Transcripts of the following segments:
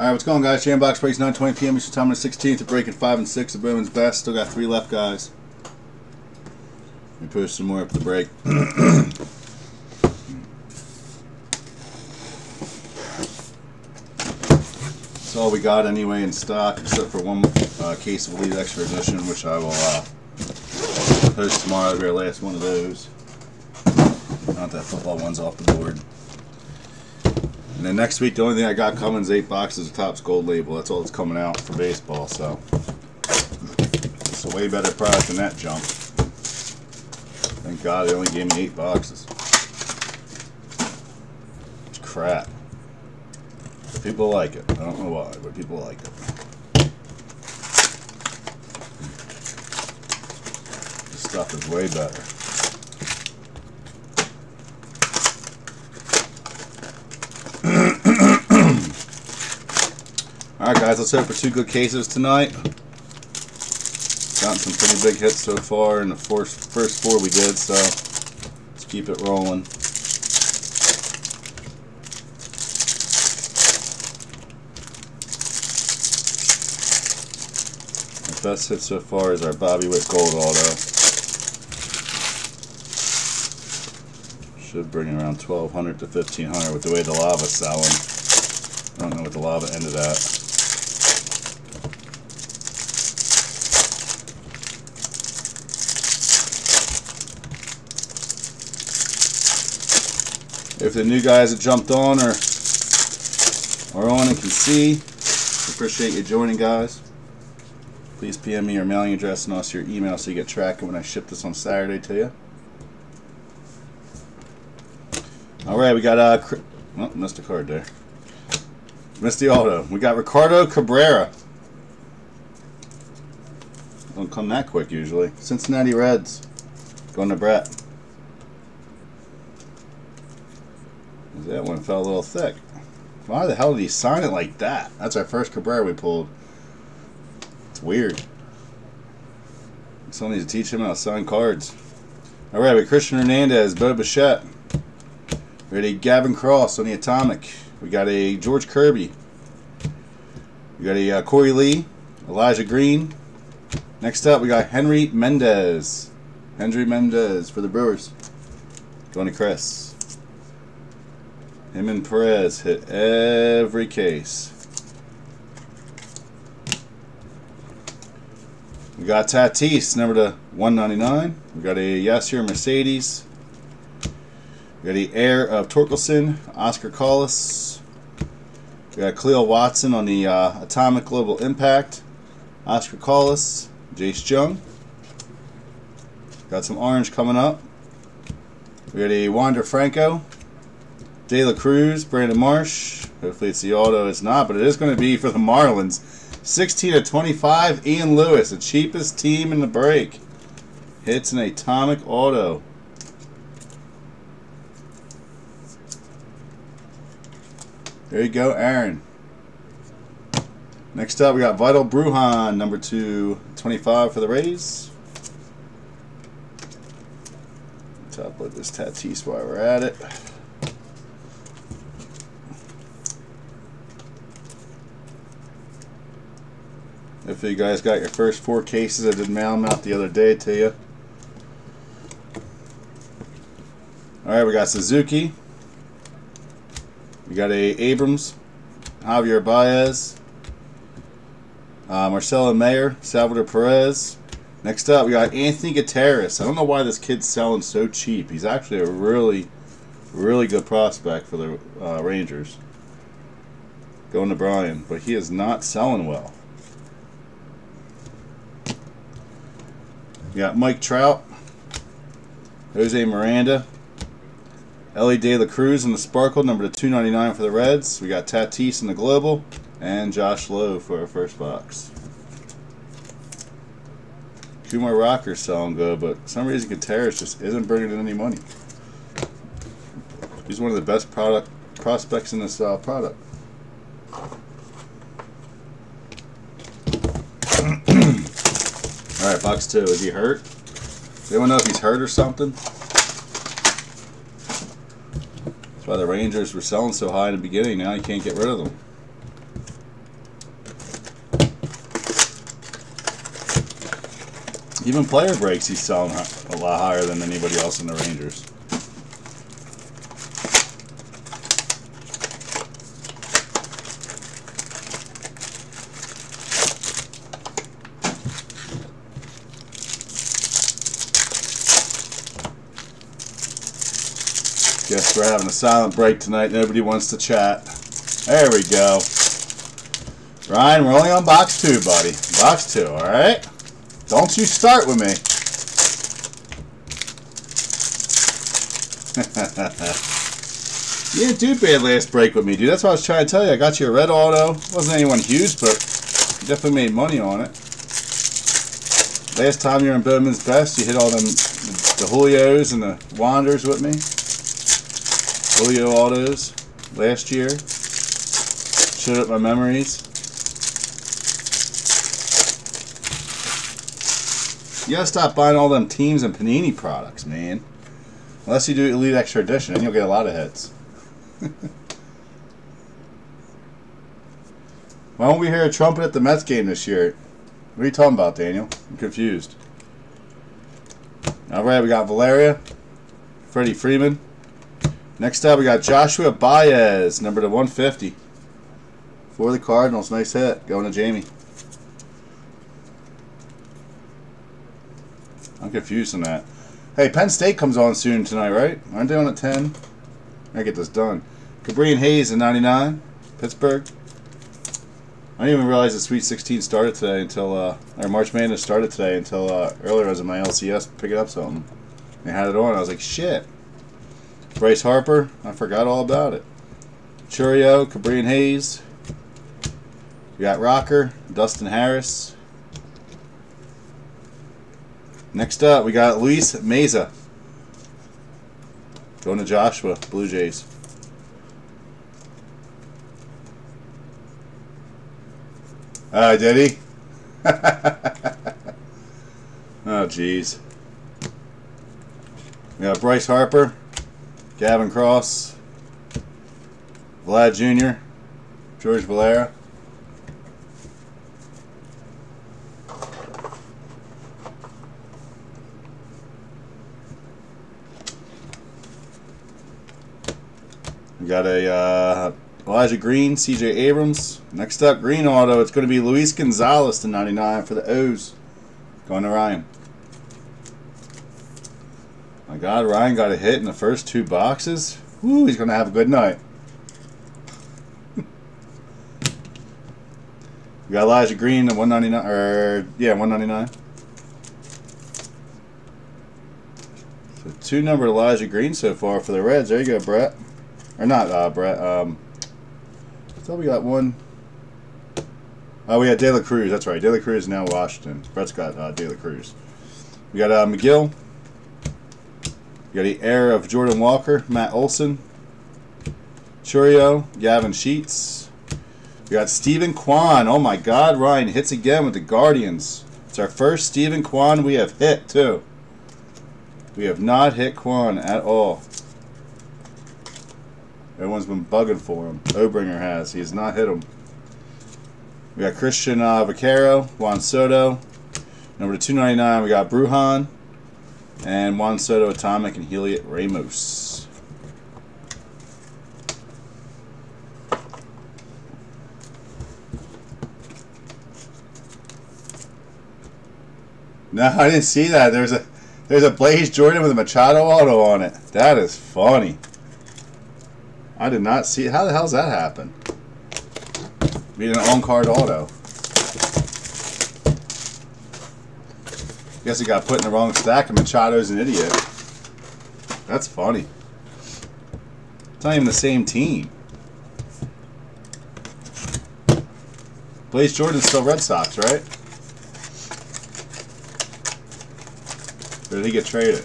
Alright, what's going on, guys? JM Box breaks 9.20 p.m. Eastern Time on the 16th. We're breaking 5 and 6 of Bowman's Best. Still got 3 left, guys. Let me push some more up the break. That's all we got anyway in stock, except for one uh, case of Elite Extra Edition, which I will uh, post tomorrow. That'll be our last one of those. Not that football one's off the board. And then next week, the only thing I got coming is eight boxes of Topps Gold Label. That's all that's coming out for baseball, so it's a way better product than that junk. Thank God they only gave me eight boxes. It's crap. But people like it. I don't know why, but people like it. This stuff is way better. Alright guys, let's hope for two good cases tonight. Gotten some pretty big hits so far in the first, first four we did, so let's keep it rolling. The best hit so far is our Bobby Witt Gold Auto. Should bring around 1200 to 1500 with the way the lava's selling. I don't know what the lava ended at. If the new guys have jumped on or are on and can see, appreciate you joining, guys. Please PM me your mailing address and also your email so you get tracking when I ship this on Saturday to you. All right, we got uh, oh, missed a card there. Missed the auto. We got Ricardo Cabrera. Don't come that quick usually. Cincinnati Reds. Going to Brett. That one fell a little thick. Why the hell did he sign it like that? That's our first Cabrera we pulled. It's weird. Someone needs to teach him how to sign cards. Alright, we got Christian Hernandez, Bo Bichette. We got a Gavin Cross on the Atomic. We got a George Kirby. We got a uh, Korey Lee, Elijah Green. Next up, we got Henry Mendez. Henry Mendez for the Brewers. Going to Chris. Him and Perez hit every case. We got Tatis, number to 199. We got a Yasser Mercedes. We got the heir of Torkelson, Oscar Colas. We got Cleo Watson on the uh, Atomic Global Impact, Oscar Colas, Jace Jung. Got some orange coming up. We got a Wander Franco, De La Cruz, Brandon Marsh. Hopefully it's the auto. It's not, but it is going to be for the Marlins. 16 to 25, Ian Lewis, the cheapest team in the break. Hits an atomic auto. There you go, Aaron. Next up, we got Vidal Bruján, number 225 for the Rays. Top load this Tatis while we're at it. If you guys got your first four cases, I did mail them out the other day to you. Alright, we got Suzuki. We got a Abrams, Javier Baez, uh, Marcelo Mayer, Salvador Perez. Next up, we got Anthony Gutierrez. I don't know why this kid's selling so cheap. He's actually a really, really good prospect for the uh, Rangers. Going to Brian, but he is not selling well. We got Mike Trout, Jose Miranda, Elly De La Cruz in the Sparkle, number to 299 for the Reds. We got Tatis in the Global, and Josh Lowe for our first box. Kumar Rocker's selling good, but some reason Gutierrez just isn't bringing in any money. He's one of the best product prospects in this uh, product. too. Is he hurt? They don't know if he's hurt or something. That's why the Rangers were selling so high in the beginning. Now you can't get rid of them. Even player breaks, he's selling a lot higher than anybody else in the Rangers. Having a silent break tonight. Nobody wants to chat. There we go. Ryan, we're only on box two, buddy. Box two, alright? Don't you start with me. you didn't do bad last break with me, dude. That's what I was trying to tell you. I got you a red auto. Wasn't anyone huge, but definitely made money on it. Last time you were in Bowman's Best, you hit all them the Julios and the Wanderers with me. Julio autos last year. Showed up my memories. You gotta stop buying all them teams and Panini products, man. Unless you do Elite Extra Edition, and you'll get a lot of hits. Why won't we hear a trumpet at the Mets game this year? What are you talking about, Daniel? I'm confused. Alright, we got Valera, Freddie Freeman. Next up, we got Joshua Baez, number to 150. For the Cardinals. Nice hit. Going to Jamie. I'm confused on that. Hey, Penn State comes on soon tonight, right? Aren't they on at 10? I get this done. Ke'Bryan Hayes in 99. Pittsburgh. I didn't even realize the Sweet 16 started today until, uh, or March Madness started today until uh, earlier I was in my LCS picking up something. They had it on. I was like, shit. Bryce Harper, I forgot all about it. Chourio, Ke'Bryan Hayes. We got Rocker, Dustin Harris. Next up, we got Luis Meza. Going to Joshua, Blue Jays. Uh, did he? oh, jeez. We got Bryce Harper, Gavin Cross, Vlad Jr., George Valera. We got a uh, Elijah Green, CJ Abrams. Next up, green auto. It's going to be Luis Gonzalez to 99 for the O's. Going to Ryan. God, Ryan got a hit in the first two boxes. Woo, he's going to have a good night. we got Elijah Green at 199, or yeah, 199. So two number Elijah Green so far for the Reds. There you go, Brett. Or not, uh, Brett. Um, I thought we got one. Oh, we got De La Cruz. That's right. De La Cruz is now Washington. Brett's got uh, De La Cruz. We got uh, McGill. You got the heir of Jordan Walker, Matt Olson. Chourio, Gavin Sheets. We got Steven Kwan. Oh my God, Ryan hits again with the Guardians. It's our first Steven Kwan we have hit, too. We have not hit Kwan at all. Everyone's been bugging for him. Obringer has. He has not hit him. We got Christian uh, Vaquero, Juan Soto. Number 299, we got Brujan. And Juan Soto Atomic and Heliot Ramos. No, I didn't see that. There's a there's a Blaze Jordan with a Machado auto on it. That is funny. I did not see How the hell's that happen? Being an on-card auto. Guess he got put in the wrong stack and Machado's an idiot. That's funny. It's not even the same team. Blaze Jordan's still Red Sox, right? Or did he get traded?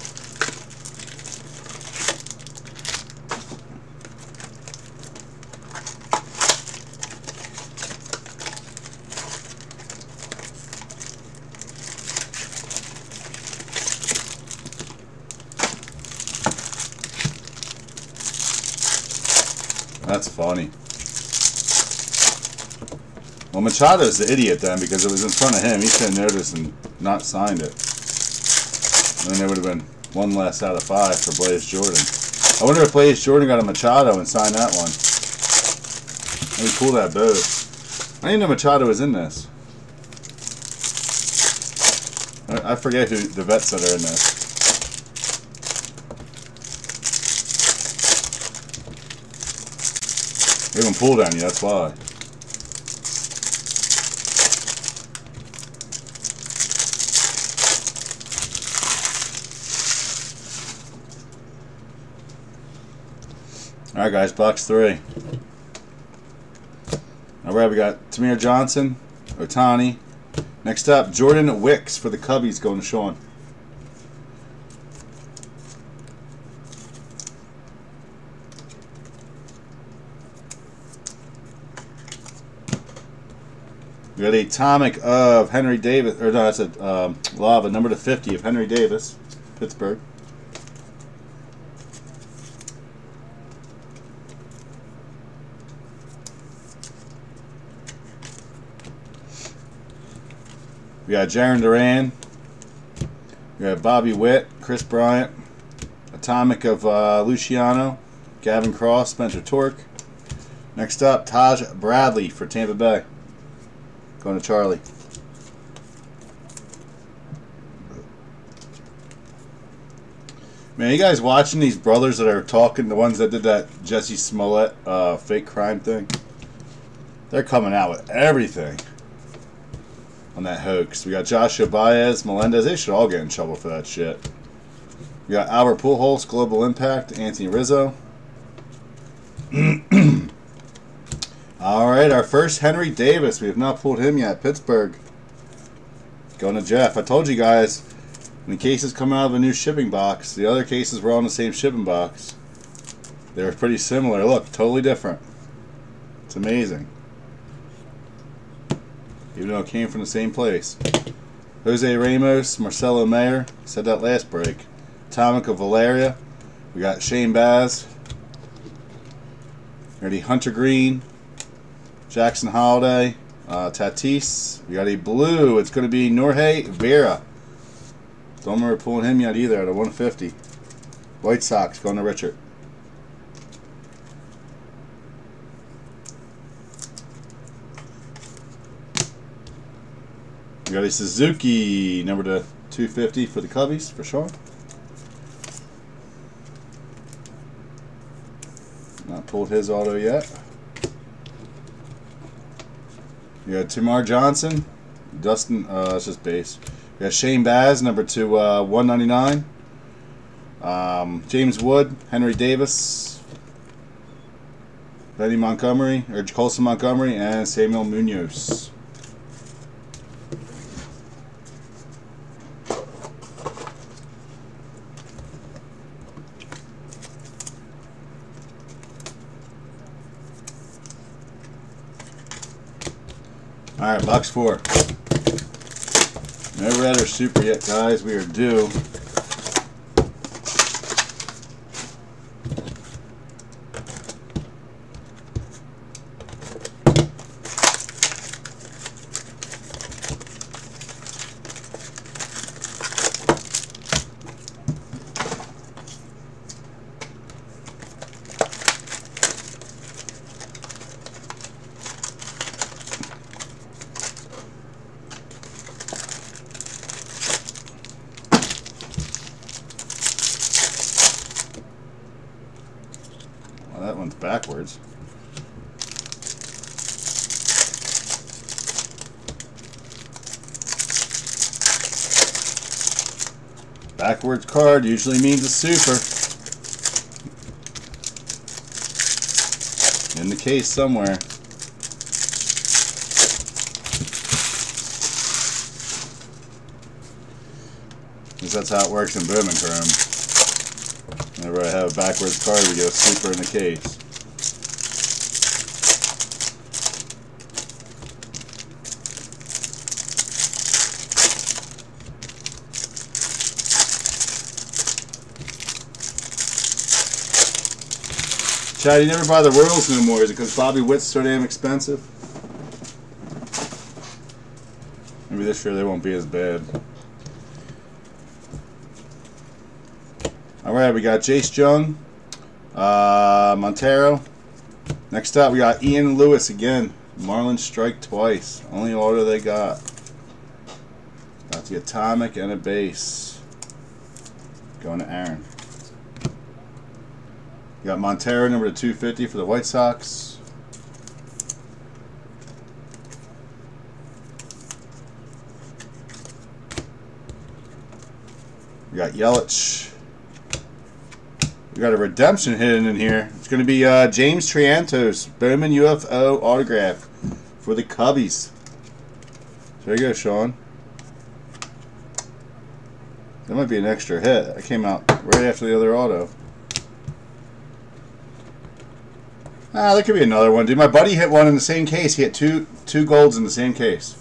That's funny. Well, Machado's the idiot then because it was in front of him. He should have noticed and not signed it. And then there would have been one less out of five for Blaze Jordan. I wonder if Blaze Jordan got a Machado and signed that one. Let me pull that boat. I didn't know Machado was in this. I forget who the vets that are in this. We haven't pulled any, that's why. Alright guys, box three. Alright, we got Termarr Johnson, Ohtani. Next up, Jordan Wicks for the Cubbies going to Sean. We got a atomic of Henry Davis, or no, that's a um, lava number to 50 of Henry Davis, Pittsburgh. Got Jarren Duran. We got Bobby Witt, Kris Bryant, Atomic of uh, Luciano, Gavin Cross, Spencer Torque. Next up, Taj Bradley for Tampa Bay. Going to Charlie. Man, you guys watching these brothers that are talking, the ones that did that Jussie Smollett uh, fake crime thing? They're coming out with everything on that hoax. We got Joshua Baez, Melendez. They should all get in trouble for that shit. We got Albert Pujols, Global Impact, Anthony Rizzo. all right, our first Henry Davis. We have not pulled him yet. Pittsburgh. Going to Jeff. I told you guys, when the cases come out of a new shipping box, the other cases were in the same shipping box. They were pretty similar. Look, totally different. It's amazing even though it came from the same place. Jose Ramos, Marcelo Mayer, said that last break. Atomic of Valera. We got Shane Baz. Ready Hunter Greene. Jackson Holliday, Uh, Tatis. We got a blue. It's going to be Norge Vera. Don't remember pulling him yet either at a 150. White Sox going to Richard. Got a Suzuki number to 250 for the Cubbies for sure. Not pulled his auto yet. We got Termarr Johnson, Dustin. Uh, that's just base. Got Shane Baz number to uh, 199. Um, James Wood, Henry Davis, Benny Montgomery, or Colson Montgomery, and Samuel Munoz. Alright, box four. No red or super yet, guys. We are due. Well, that one's backwards. Backwards card usually means a super. In the case somewhere. Because that's how it works in Bowman Chrome. Whenever I have a backwards card, we get a super in the case. Chad, you never buy the Royals no more. Is it because Bobby Witt's so damn expensive? Maybe this year they won't be as bad. All right, we got Jace Jung, uh, Montero. Next up, we got Ian Lewis again. Marlins strike twice. Only order they got. Got the atomic and a base. Going to Aaron. You got Montero, number 250 for the White Sox. We got Yelich. We got a redemption hidden in here. It's going to be uh, James Triantos, Bowman UFO autograph for the Cubbies. There you go, Sean. That might be an extra hit. I came out right after the other auto. Ah, there could be another one. Dude, my buddy hit one in the same case. He hit two two golds in the same case.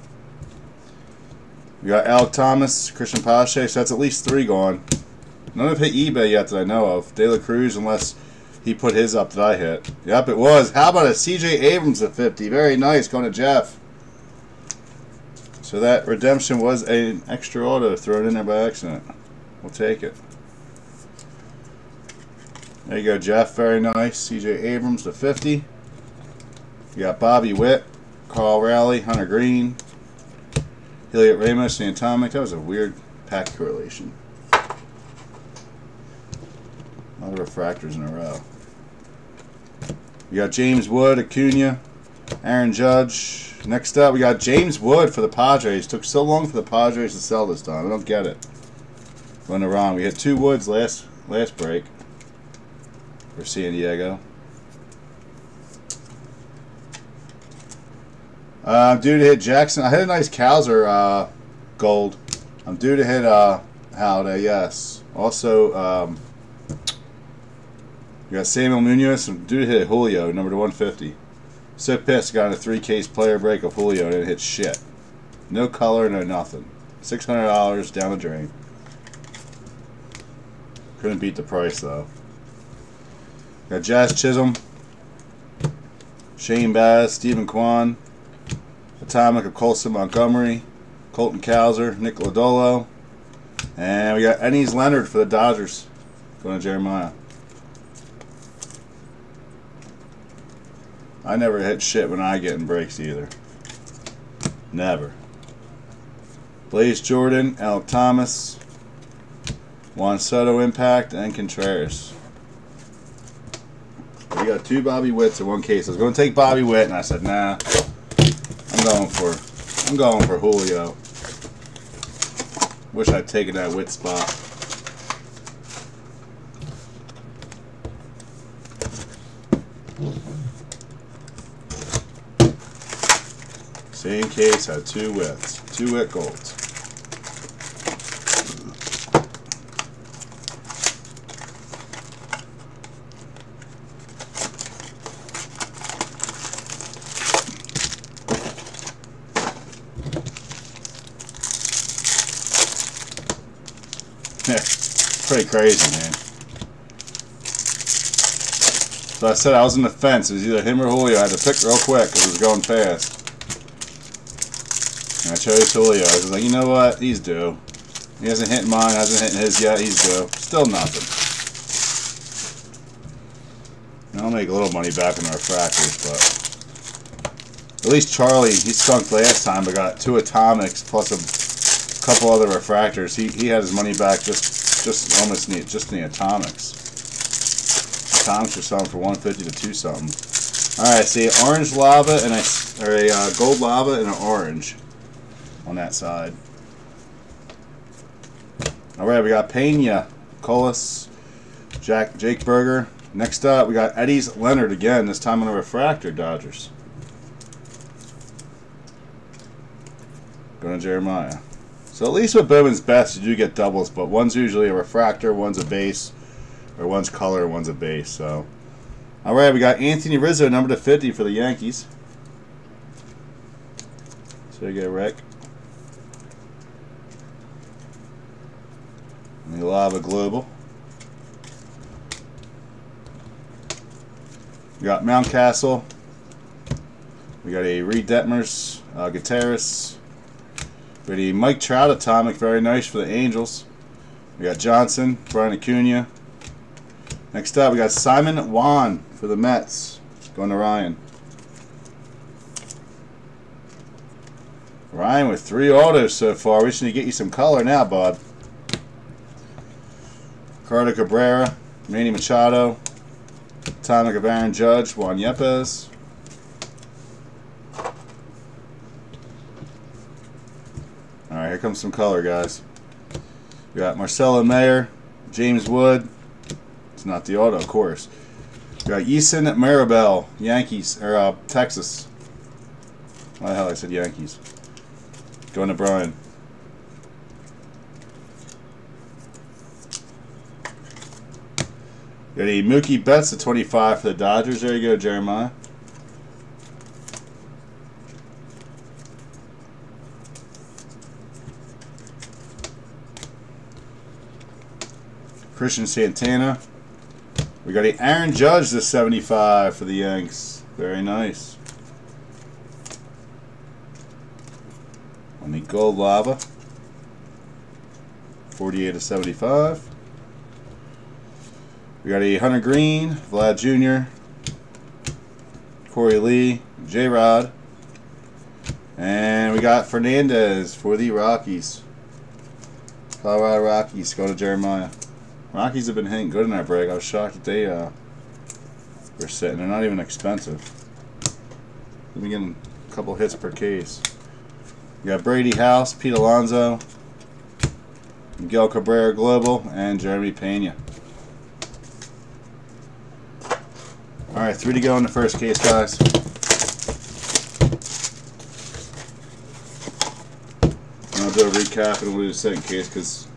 We got Alek Thomas, Cristian Pache, so that's at least three gone. None have hit eBay yet that I know of. De La Cruz, unless he put his up that I hit. Yep, it was. How about a CJ Abrams at 50? Very nice. Going to Jeff. So that redemption was an extra auto thrown in there by accident. We'll take it. There you go, Jeff. Very nice. CJ Abrams to 50. You got Bobby Witt, Cal Raleigh, Hunter Greene, Heliot Ramos, the Atomic. That was a weird pack correlation. A lot of refractors in a row. We got James Wood, Acuna, Aaron Judge. Next up, we got James Wood for the Padres. Took so long for the Padres to sell this time. I don't get it. Going around. We had two Woods last last break for San Diego. Uh, I'm due to hit Jackson. I hit a nice Cowser uh, gold. I'm due to hit uh, Howday, yes. Also, um, we got Samuel Munoz. I'm due to hit Julio, number to 150. So pissed, got a three case player break of Julio and it hit shit. No color, no nothing. $600 down the drain. Couldn't beat the price though. Got Jazz Chisholm, Shane Baz, Steven Kwan, Atomic of Colson Montgomery, Colton Cowser, Nick Lodolo, and we got Eddys Leonard for the Dodgers. Going to Jeremiah. I never hit shit when I get in breaks either. Never. Blaze Jordan, Alek Thomas, Juan Soto Impact, and Contreras. We got two Bobby Witts in one case. I was going to take Bobby Witt, and I said, nah. I'm going for, I'm going for Julio. Wish I'd taken that Witt spot. Same case had two Witts, two Witt golds. Pretty crazy, man. So I said I was in the fence. It was either him or Julio. I had to pick real quick because it was going fast. And I chose Julio. I was like, you know what? He's due. He hasn't hit mine. Hasn't hit his yet. He's due. Still nothing. I'll make a little money back on our refractors, but at least Charlie, he skunked last time, but got two atomics plus a couple other refractors. He he had his money back just just almost neat, just the atomics. Atomics are selling for 150 to two something. All right, see orange lava and a or a uh, gold lava and an orange on that side. All right, we got Pena, Colas, Jack, Jake Burger. Next up, we got Eddys Leonard again. This time on a refractor, Dodgers. Going to Jeremiah. So at least with Bowman's best, you do get doubles, but one's usually a refractor, one's a base, or one's color, one's a base. So, all right, we got Anthony Rizzo, number to 50 for the Yankees. So you get Rick. And the Lava Global. We got Mountcastle. We got a Reid Detmers, uh, Gutierrez, got Mike Trout atomic, very nice for the Angels. We got Johnson, Brian Acuna, Next up, we got Simon Juan for the Mets. Going to Ryan. Ryan with three autos so far. We need to get you some color now, bud. Carter Cabrera, Manny Machado, Atomic of Aaron Judge, Juan Yepez. Alright, here comes some color, guys. We got Marcelo Mayer, James Wood. It's not the auto, of course. We got Yeison Morrobel, Yankees, or uh, Texas. Why the hell I said Yankees? Going to Brian. Got a Mookie Betts at 25 for the Dodgers. There you go, Jeremiah. Christian Santana. We got a Aaron Judge to 75 for the Yanks. Very nice. On the gold lava. 48 to 75. We got a Hunter Greene, Vlad Jr., Korey Lee, J Rod, and we got Fernandez for the Rockies. Colorado Rockies go to Jeremiah. Rockies have been hitting good in that break. I was shocked that they uh, were sitting. They're not even expensive. Let me get a couple hits per case. We got Brady House, Pete Alonso, Miguel Cabrera Global, and Jeremy Pena. Alright, three to go in the first case, guys. And I'll do a recap and we'll do the second case because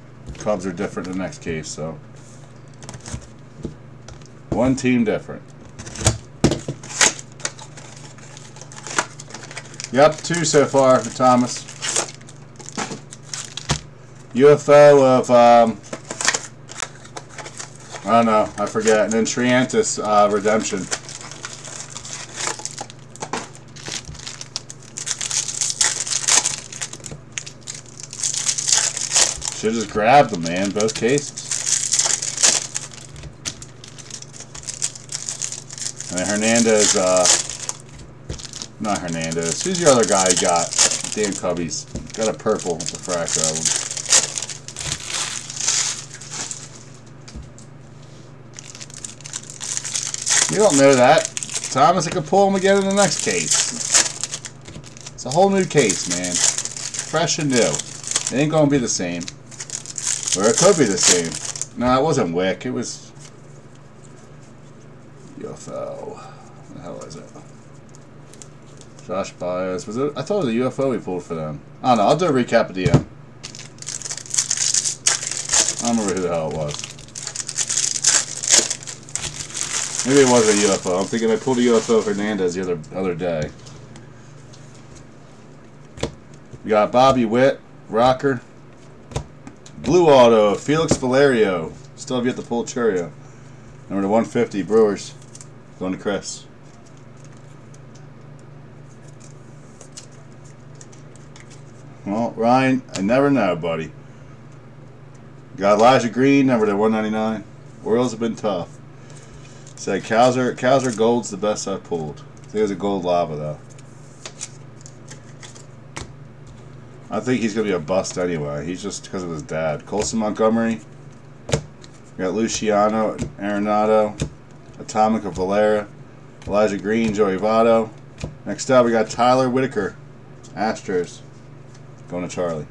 Cubs are different in the next case, so. One team different. Yep, two so far for Thomas. UFO of um, I don't know. I forget. And then Triantos uh, Redemption. Should just grabbed them, man. Both cases. And Hernandez, uh, not Hernandez. Who's the other guy you got? Dan Cubbies. Got a purple with the fracture of him. You don't know that. Thomas, I could pull him again in the next case. It's a whole new case, man. Fresh and new. It ain't gonna be the same. Or it could be the same. No, it wasn't Wick. It was... UFO. What the hell is it? Josh Baez. Was it? I thought it was a UFO we pulled for them. Ah, I don't know. I'll do a recap at the end. I don't remember who the hell it was. Maybe it was a UFO. I'm thinking I pulled a UFO Hernandez the other other day. We got Bobby Witt, Rocker. Blue Auto, Felix Valerio. Still have yet to pull Chourio. Number to 150, Brewers. Going to Chris. Well, Ryan, I never know, buddy. Got Elijah Green, number to 199. Orioles have been tough. Said Cowser, Cowser Gold's the best I've pulled. I think it was a gold lava, though. I think he's going to be a bust anyway. He's just because of his dad. Colson Montgomery. We got Luciano Arenado. Atomic of Valera. Elijah Green, Joey Votto. Next up, we got Tyler Whitaker. Astros. Going to Charlie.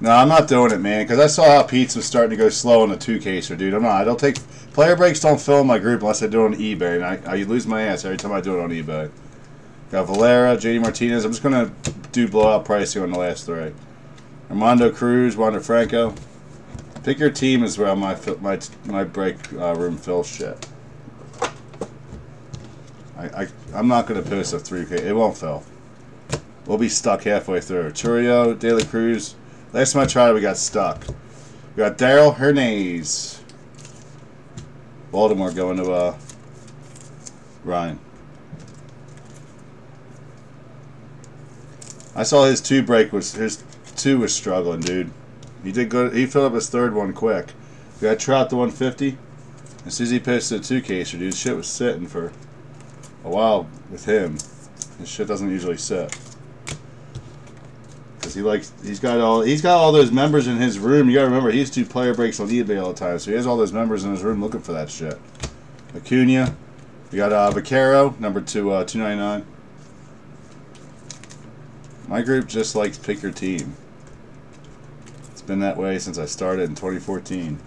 No, I'm not doing it, man, because I saw how Pete's was starting to go slow on the two caser, dude. I'm not. I don't take player breaks. Don't fill in my group unless I do it on eBay, and I, I lose my ass every time I do it on eBay. Got Valera, JD Martinez. I'm just gonna do blowout pricing on the last three. Armando Cruz, Wander Franco. Pick your team is where my my my break uh, room fills shit. I, I I'm not gonna post a three K. It won't fill. We'll be stuck halfway through. Chourio, La Cruz. Last time I tried, we got stuck. We got Darell Hernaiz. Baltimore going to uh, Ryan. I saw his two break was his two was struggling, dude. He did good. He filled up his third one quick. We got Trout the 150. As soon as he posted a two caser, dude, shit was sitting for a while with him. His shit doesn't usually sit. Cause he likes, he's got all, he's got all those members in his room. You gotta remember, he used to player breaks on eBay all the time, so he has all those members in his room looking for that shit. Acuna, we got uh, Vaquero, number two, uh, two ninety nine. My group just likes pick your team. It's been that way since I started in 2014.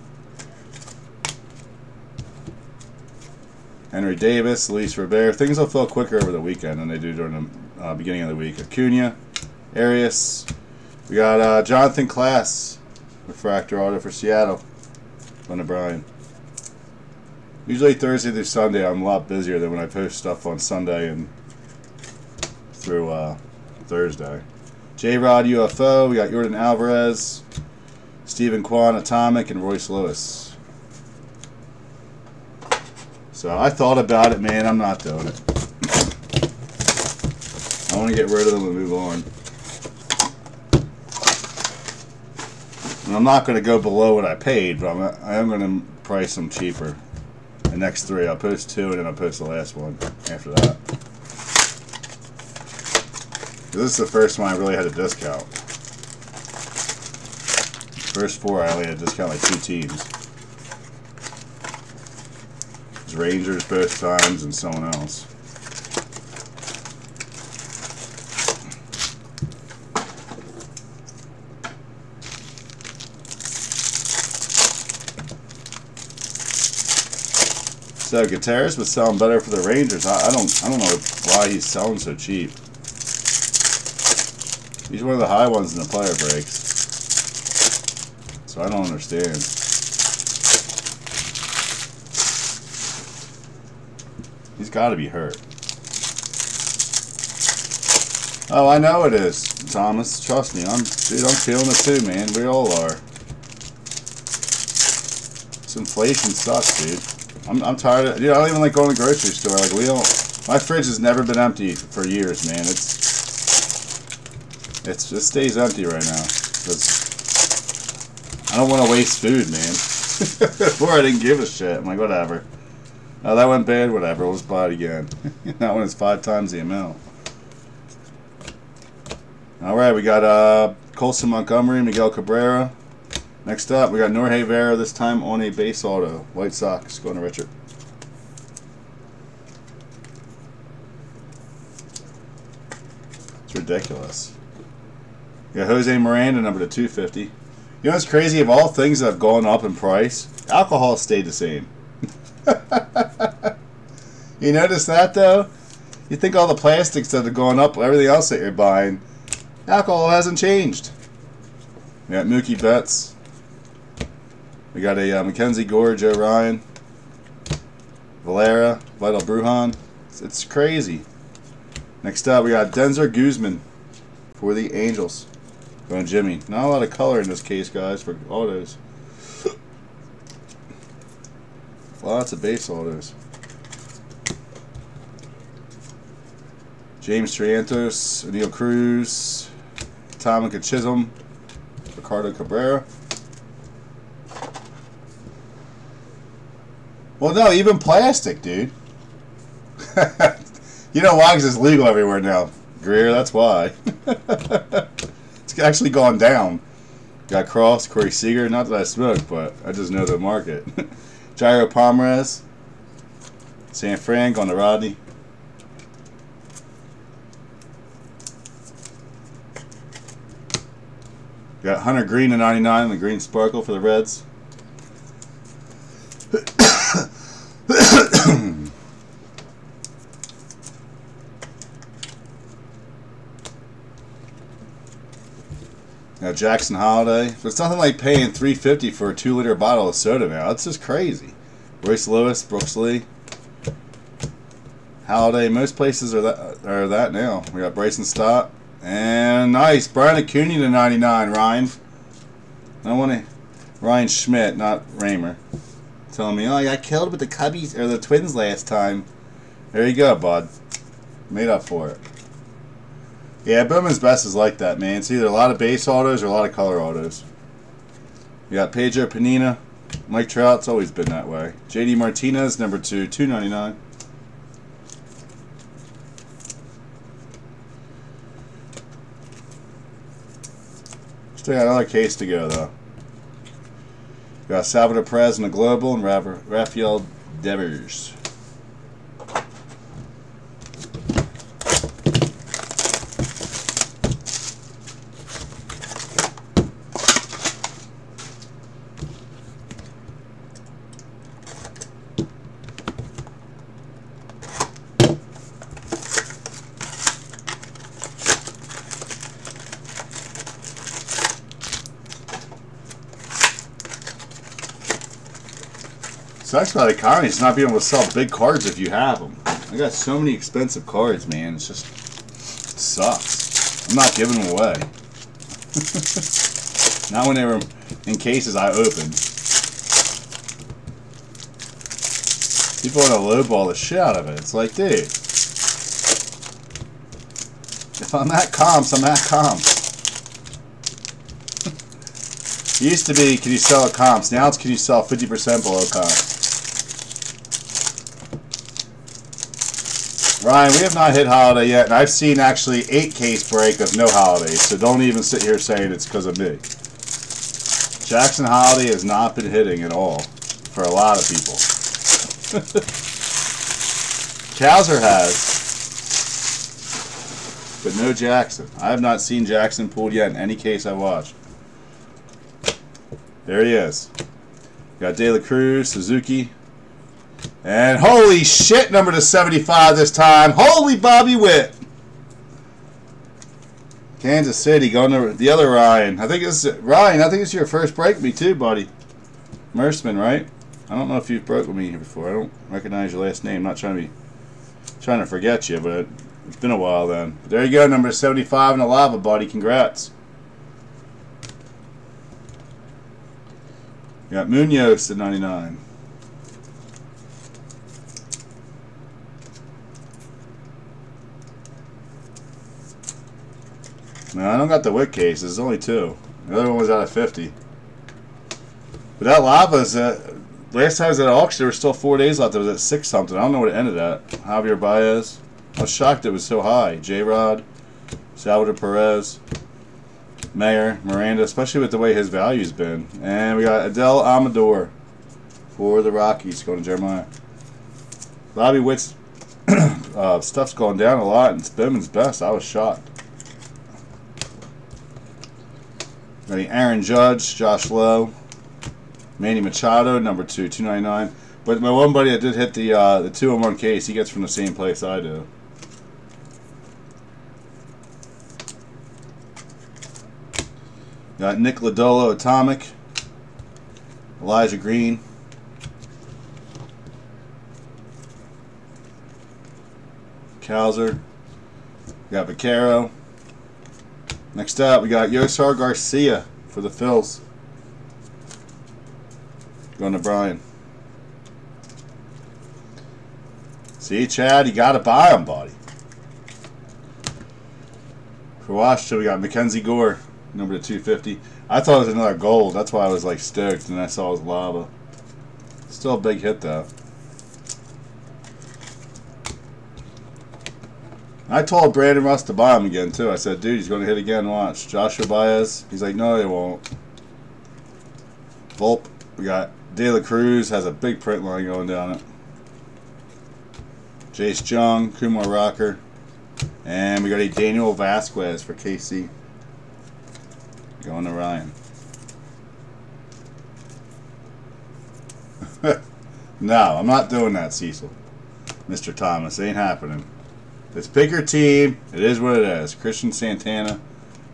Henry Davis, Luis Robert. Things will fill quicker over the weekend than they do during the uh, beginning of the week. Acuna, Arias. We got uh, Jonatan Clase, refractor auto for Seattle. Glenn O'Brien. Usually Thursday through Sunday, I'm a lot busier than when I post stuff on Sunday and through uh, Thursday. J Rod UFO. We got Yordan Alvarez, Steven Kwan Atomic, and Royce Lewis. So I thought about it, man. I'm not doing it. I want to get rid of them and move on. And I'm not going to go below what I paid, but I'm, I am going to price them cheaper. The next three, I'll post two, and then I'll post the last one after that. This is the first one I really had a discount. First four, I only had a discount like two teams. Rangers both times and someone else. So Gutierrez was selling better for the Rangers. I, I don't I don't know why he's selling so cheap. He's one of the high ones in the player breaks. So I don't understand. He's got to be hurt. Oh, I know it is, Thomas. Trust me, I'm dude. I'm feeling it too, man. We all are. This inflation sucks, dude. I'm, I'm tired of. Dude, I don't even like going to the grocery store. Like we don't. My fridge has never been empty for years, man. It's it's it stays empty right now. Cause I don't want to waste food, man. Before I didn't give a shit. I'm like, whatever. Oh, that went bad. Whatever. Let's buy it again. that one is five times the amount. All right, we got uh, Colson Montgomery, Miguel Cabrera. Next up, we got Norge Vera, this time on a base auto. White Sox, going to Richard. It's ridiculous. Yeah, Jose Miranda, number to 250. You know what's crazy? Of all things that have gone up in price, alcohol stayed the same. you notice that, though? You think all the plastics that have gone up, everything else that you're buying, alcohol hasn't changed. We got Mookie Betts. We got a uh, Mackenzie Gore, Joe Ryan, Valera, Vidal Brujan. It's, it's, crazy. Next up, we got Denzer Guzman for the Angels. Going Jimmy. Not a lot of color in this case, guys, for autos. Lots of base autos. James Triantos, Neil Cruz, Tom Chisholm, Ricardo Cabrera. Well, no, even plastic, dude. you know why? Because it's legal everywhere now. Greer, that's why. it's actually gone down. Got Cross, Corey Seager. Not that I smoke, but I just know the market. Jairo Pomares. San Fran going to Rodney. Got Hunter Greene to 99, and the green sparkle for the Reds. now Jackson Holliday. There's nothing like paying 350 for a two liter bottle of soda now. That's just crazy. Royce Lewis, Brooks Lee. Holliday. Most places are that are that now. We got Bryson Stott. And nice. Brian Acuna to 99, Ryan. I want to... Ryan Schmidt, not Raymer. Telling me, oh, I got killed with the Cubbies, or the Twins last time. There you go, bud. Made up for it. Yeah, Bowman's Best is like that, man. It's either a lot of base autos or a lot of color autos. We got Pedro Panina, Mike Trout. It's always been that way. JD Martinez, number two, two ninety nine. Still got another case to go though. Got Salvador Perez in the Global and Rafael Devers. Sucks about economy is not being able to sell big cards if you have them. I got so many expensive cards, man. It's just it sucks. I'm not giving them away. not when they were in cases I opened. People want to lowball the shit out of it. It's like, dude. If I'm at comps, I'm at comps. It used to be, can you sell comps? Now it's, can you sell 50% below comps? Ryan, we have not hit Holliday yet, and I've seen actually eight case break of no Hollidays, so don't even sit here saying it's because of me. Jackson Holliday has not been hitting at all for a lot of people. Cowser has, but no Jackson. I have not seen Jackson pulled yet in any case I watched. There he is. Got De La Cruz, Suzuki, and holy shit, number to 75 this time. Holy Bobby Witt. Kansas City going to the other Ryan. I think it's Ryan. I think it's your first break me too, buddy. Merceman, right? I don't know if you've broke with me before. I don't recognize your last name. not trying to be trying to forget you, but it's been a while then. But there you go, number 75 in the lava, buddy. Congrats. You got Munoz at 99. No, I don't got the wick case. There's only two. The other one was out of 50. But that lava's uh, last time I was at auction, there were still four days left. It was at six something. I don't know what it ended at. Javier Baez. I was shocked it was so high. J Rod, Salvador Perez, Mayer, Miranda, especially with the way his value's been. And we got Adael Amador for the Rockies going to Jeremiah. Bobby Witt's uh, stuff's going down a lot, and Spinman's best. I was shocked. Aaron Judge, Josh Lowe, Manny Machado, number two, 299. But my one buddy that did hit the uh, the two in one case, he gets from the same place I do. Got Nick Lodolo, Atomic, Elijah Green. Cowser. Got Vaquero. Next up, we got Yhoswar Garcia for the Phils. Going to Brian. See, Chad, you got to buy him, buddy. For Washington, we got Mackenzie Gore, number 250. I thought it was another gold. That's why I was like stoked, and I saw it was lava. Still a big hit, though. I told Brandon Russ to buy him again, too. I said, dude, he's going to hit again. Watch. Joshua Baez. He's like, no, he won't. Volpe. We got De La Cruz. Has a big print line going down it. Jace Jung. Kumar Rocker. And we got a Daniel Vazquez for KC. Going to Ryan. no, I'm not doing that, Cecil. Mr. Thomas. Ain't happening. Let's pick your team. It is what it is. Cristian Santana,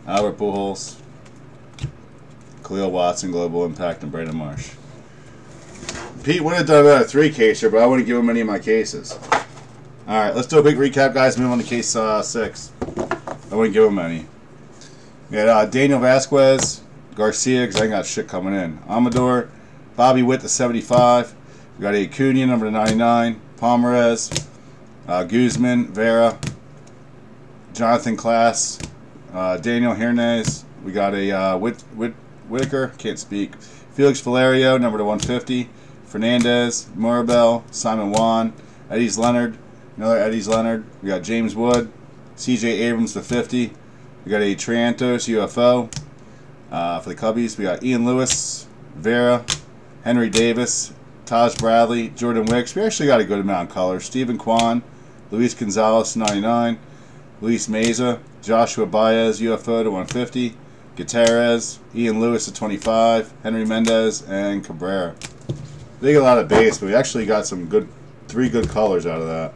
Albert Pujols, Khalil Watson, Global Impact, and Brandon Marsh. Pete would have done a three caser, but I wouldn't give him any of my cases. All right, let's do a big recap, guys. Move on to case uh, six. I wouldn't give him any. We had uh, Daniel Vazquez, Garcia, because I got shit coming in. Amador, Bobby Witt the 75. We got Acuna, number 99. Pomeranz, uh, Guzman, Vera, Jonatan Clase, uh, Daniel Hernandez. We got a uh, Whit, Whit, Whitaker, can't speak. Felix Valerio, number to 150. Fernandez, Morrobel, Simon Juan, Eddys Leonard, another Eddys Leonard. We got James Wood, C.J. Abrams to 50. We got a Triantos UFO uh, for the Cubbies. We got Ian Lewis, Vera, Henry Davis, Taj Bradley, Jordan Wicks. We actually got a good amount of color. Steven Kwan, Luis Gonzalez 99, Luis Meza, Joshua Baez UFO to 150, Gutierrez, Ian Lewis to 25, Henry Mendez, and Cabrera. They get a lot of base, but we actually got some good, three good colors out of that.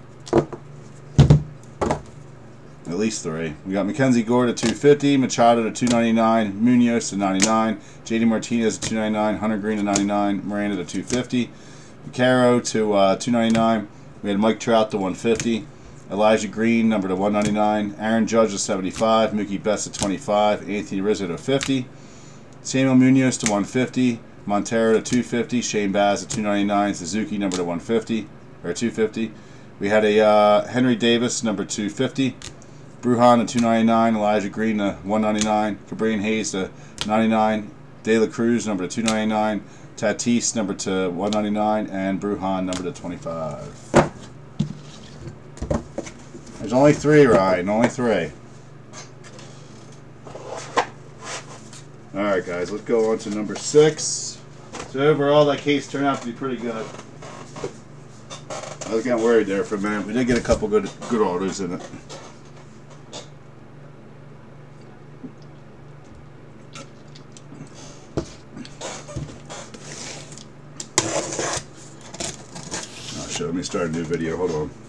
At least three. We got Mackenzie Gore to 250, Machado to 299, Munoz to 99, JD Martinez to 299, Hunter Greene to 99, Miranda to 250, Caro to uh, 299. We had Mike Trout to 150, Elijah Green number to 199, Aaron Judge to 75, Mookie Betts to 25, Anthony Rizzo to 50, Samuel Munoz to 150, Montero to 250, Shane Baz to 299, Suzuki number to 150 or 250. We had a uh, Henry Davis number 250. Brujan to 299, Elijah Green to 199, Ke'Bryan Hayes to 99, De La Cruz number to 299, Tatis number to 199, and Brujan, number to 25. There's only three, Ryan. Only three. Alright, guys, let's go on to number six. So, overall, that case turned out to be pretty good. I was getting worried there for a minute. We did get a couple good good orders in it. Oh let me start a new video. Hold on.